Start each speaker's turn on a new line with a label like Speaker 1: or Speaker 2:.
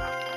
Speaker 1: ครับ